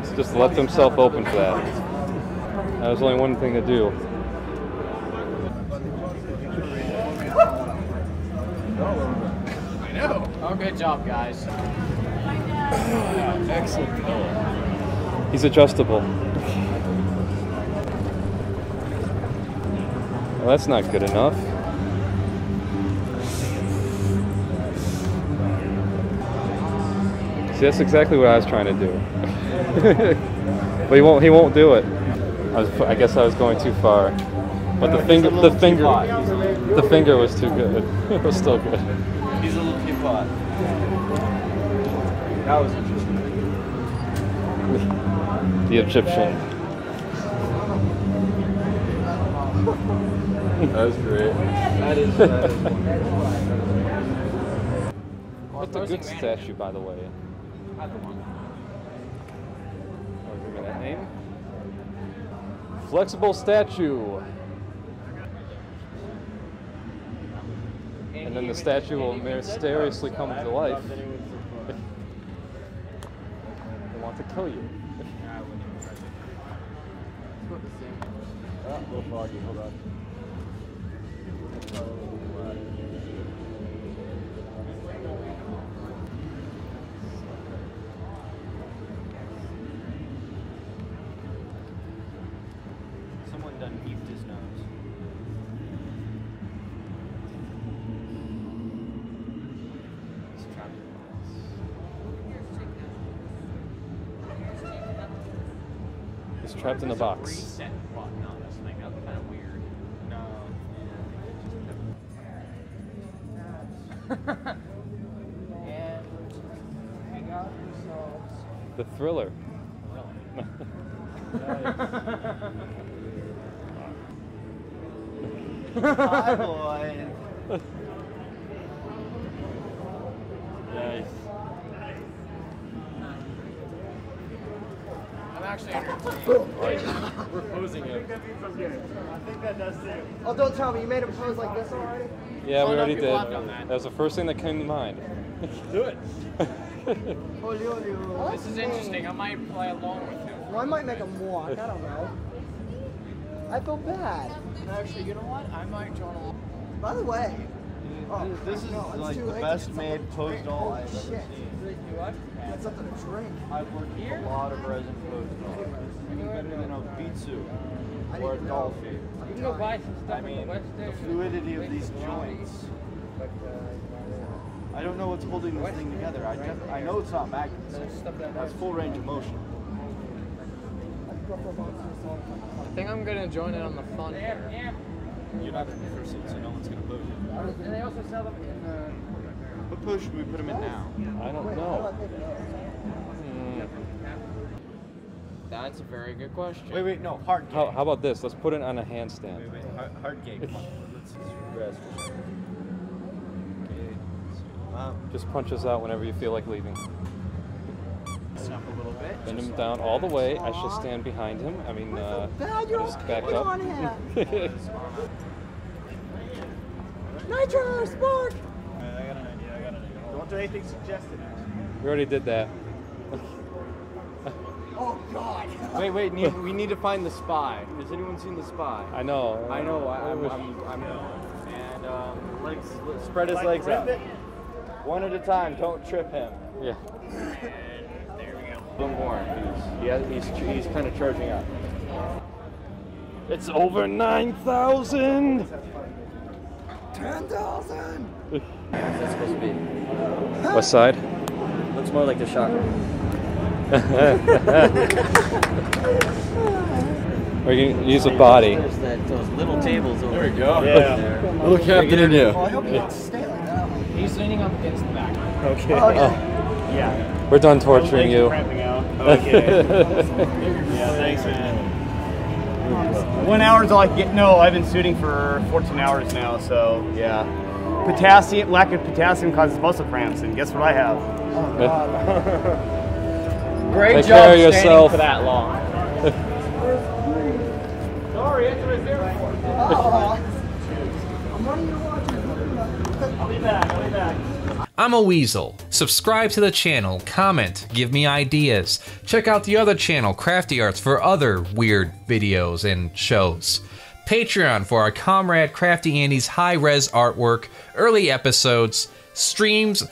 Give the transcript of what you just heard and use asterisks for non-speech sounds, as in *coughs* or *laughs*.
He's just left himself open for that. That was only one thing to do. I know. Oh, good job, guys. *coughs* Excellent. He's adjustable. Well, that's not good enough. See, that's exactly what I was trying to do. *laughs* but he won't. He won't do it. I, was, I guess I was going too far. But the finger, the finger, the finger was too good. *laughs* it was still good. He's a little too hot. That was interesting. The Egyptian. That was great. That is. That is *laughs* What's a good statue, by the way? Or give me that name. Flexible statue. And then the statue will mysteriously come to life. They want to kill you. a little oh, foggy. Hold on. Trapped in a box. *laughs* the thriller. *laughs* on this *laughs* thing. That's kind of weird. No. and we got ourselves. The thriller. Hi, boy. Nice. I'm actually entertained. We're posing it. Oh, don't tell me. You made a pose like this already? Yeah, we no, already people did. have that. That was the first thing that came to mind. Do it. *laughs* Holy, holy, holy. This is interesting. I might play along with you. Well, I might make him walk. I don't know. I feel bad. Actually, you know what? I might join along. By the way, oh, This is no, like the best made something to pose doll. I've ever Holy shit. seen. Got something to drink. I've worked with a lot of resin pose dolls. Even better than a Bitsu or a didn't doll shape. You can go buy some stuff I mean, the the fluidity of these joints. I don't know what's holding this thing together. I, def- I know it's not magnets. That's full range of motion. I think I'm gonna join in on the fun here. You're not in the first seat, so no one's gonna pose you. And they also sell them in uh, What pose should we put them in now? I don't know. Hmm. That's a very good question. Wait, wait, no, hard gate. How, how about this? Let's put it on a handstand. Wait, wait, hard, hard gate. Come on, let's rest. Just punch us out whenever you feel like leaving. Listen up a little bit. Bend him down all the way. I shall stand behind him. I mean, uh, Bad, you're just back up. on here? *laughs* Nitro, spark! I got an idea, I got an idea. Don't do anything suggested. we already did that. *laughs* Oh, God. *laughs* Wait, wait, need, we need to find the spy. Has anyone seen the spy? I know. I know, I, I'm, I'm, I'm, and um, legs, spread his legs out. One at a time, don't trip him. Yeah. One more. He's, he has, he's, he's kind of charging up. It's over 9,000! 10,000! What's that supposed to be? What side? Looks more like the chakra. *laughs* Or you can use a body. There's that, those little tables over there. There we go. Yeah. Little captain in you. Well, I hope you don't stay like that. He's leaning up against the back. Okay. Oh, oh. Yeah. Yeah. We're done torturing you. Cramping out. Okay. *laughs* yeah, thanks, man. One hour is all I can get. No, I've been shooting for 14 hours now, so yeah. Potassium, lack of potassium causes muscle cramps, and guess what I have? *laughs* Oh, God. Great Take job care of standing yourself. for that long. *laughs* Sorry, that's what I was there for. Oh. I'm running your watch. I'll be back. I'll be back. I'm a weasel. Subscribe to the channel, comment, give me ideas. Check out the other channel, Crafty Arts, for other weird videos and shows. Patreon for our comrade Crafty Andy's high res artwork, early episodes, streams,